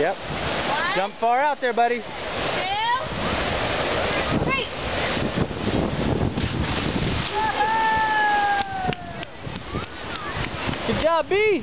Yep. One, Jump far out there, buddy. two, three. Good job, B.